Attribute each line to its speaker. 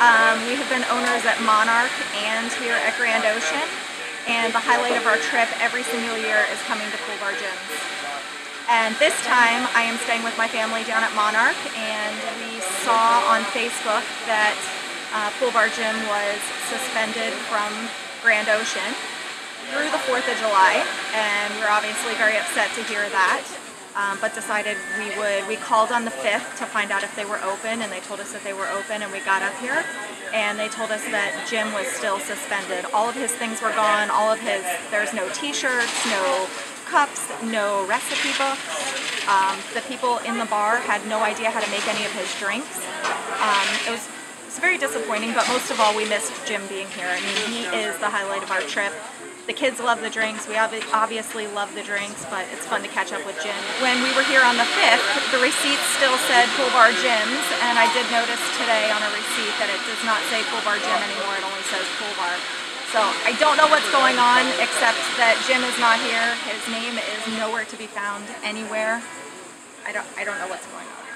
Speaker 1: Um, we have been owners at Monarch and here at Grande Ocean. And the highlight of our trip every single year is coming to Pool Bar Jim's. And this time I am staying with my family down at Monarch and we saw on Facebook that uh, Pool Bar Jim was suspended from Grande Ocean through the 4th of July and we're obviously very upset to hear that um, but decided we would, we called on the 5th to find out if they were open and they told us that they were open and we got up here and they told us that Jim was still suspended. All of his things were gone, all of his, there's no t-shirts, no cups, no recipe books. Um, the people in the bar had no idea how to make any of his drinks. Um, it was it's very disappointing, but most of all, we missed Jim being here. I mean, he is the highlight of our trip. The kids love the drinks. We obviously love the drinks, but it's fun to catch up with Jim. When we were here on the 5th, the receipt still said Pool Bar Jim's, and I did notice today on a receipt that it does not say Pool Bar Jim anymore, it only says Pool Bar. So I don't know what's going on, except that Jim is not here. His name is nowhere to be found anywhere. I don't, I don't know what's going on.